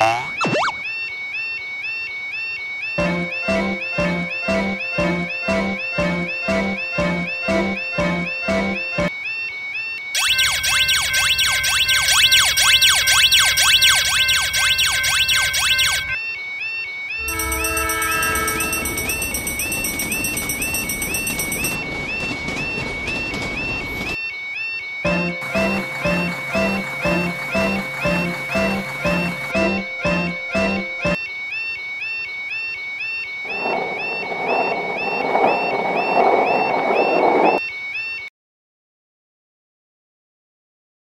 Bye.